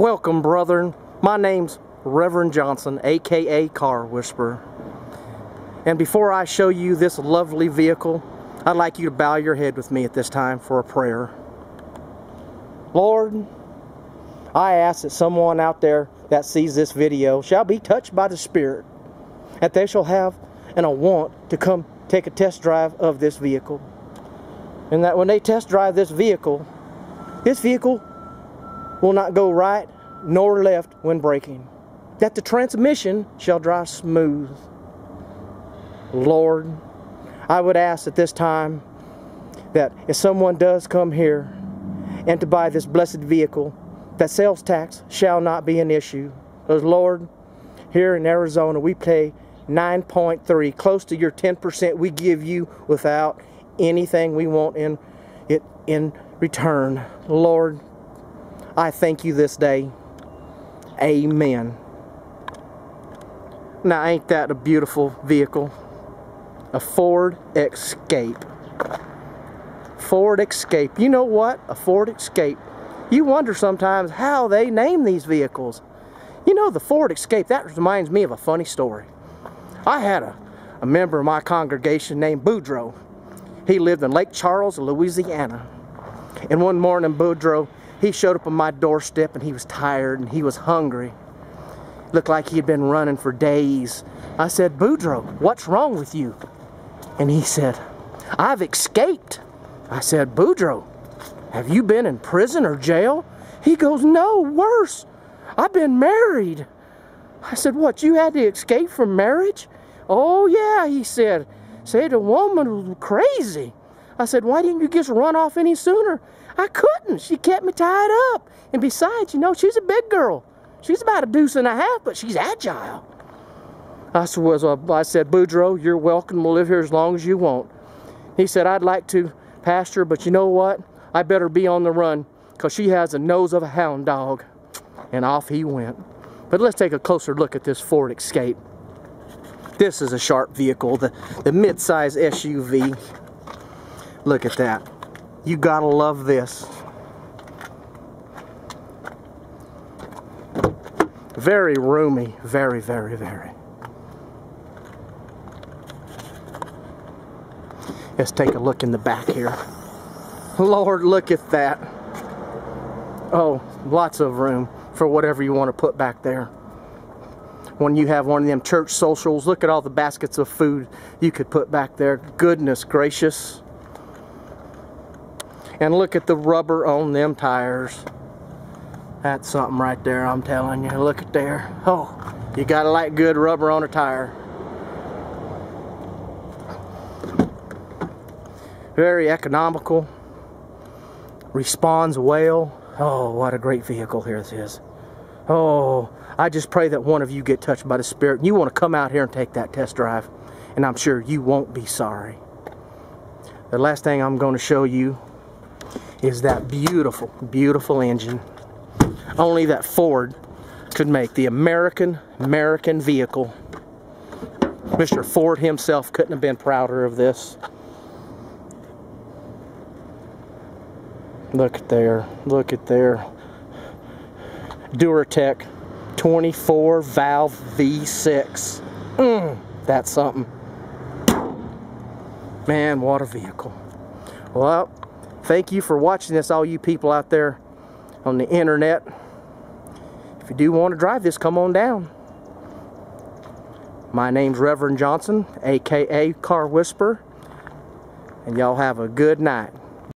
Welcome, brethren. My name's Reverend Johnson, aka Car Whisperer. And before I show you this lovely vehicle, I'd like you to bow your head with me at this time for a prayer. Lord, I ask that someone out there that sees this video shall be touched by the Spirit, that they shall have and a want to come take a test drive of this vehicle. And that when they test drive this vehicle, this vehicle will not go right nor left when braking. That the transmission shall drive smooth. Lord, I would ask at this time that if someone does come here and to buy this blessed vehicle, that sales tax shall not be an issue. Because Lord, here in Arizona we pay 9.3, close to your 10% we give you without anything we want in it in return. Lord, I thank you this day. Amen. Now, ain't that a beautiful vehicle? A Ford Escape. Ford Escape. You know what? A Ford Escape. You wonder sometimes how they name these vehicles. You know, the Ford Escape, that reminds me of a funny story. I had a, a member of my congregation named Boudreaux. He lived in Lake Charles, Louisiana. And one morning, Boudreaux he showed up on my doorstep and he was tired and he was hungry. Looked like he had been running for days. I said, Boudreaux, what's wrong with you? And he said, I've escaped. I said, Boudreaux, have you been in prison or jail? He goes, no, worse. I've been married. I said, what, you had to escape from marriage? Oh, yeah, he said. Said the woman was crazy. I said, why didn't you just run off any sooner? I couldn't. She kept me tied up. And besides, you know, she's a big girl. She's about a deuce and a half, but she's agile. I said, I said, Boudreaux, you're welcome We'll live here as long as you want. He said, I'd like to, Pastor, but you know what? I better be on the run because she has the nose of a hound dog. And off he went. But let's take a closer look at this Ford Escape. This is a sharp vehicle, the, the mid-size SUV. Look at that. You gotta love this. Very roomy, very, very, very. Let's take a look in the back here. Lord, look at that. Oh, lots of room for whatever you want to put back there. When you have one of them church socials, look at all the baskets of food you could put back there. Goodness gracious. And look at the rubber on them tires. That's something right there, I'm telling you. Look at there. Oh, you gotta like good rubber on a tire. Very economical. Responds well. Oh, what a great vehicle here this is. Oh, I just pray that one of you get touched by the Spirit and you want to come out here and take that test drive. And I'm sure you won't be sorry. The last thing I'm going to show you is that beautiful, beautiful engine. Only that Ford could make the American, American vehicle. Mr. Ford himself couldn't have been prouder of this. Look at there, look at there. Duratec 24 valve V6. Mm, that's something. Man, what a vehicle. Well, thank you for watching this, all you people out there on the internet. If you do want to drive this, come on down. My name's Reverend Johnson, aka Car Whisper, and y'all have a good night.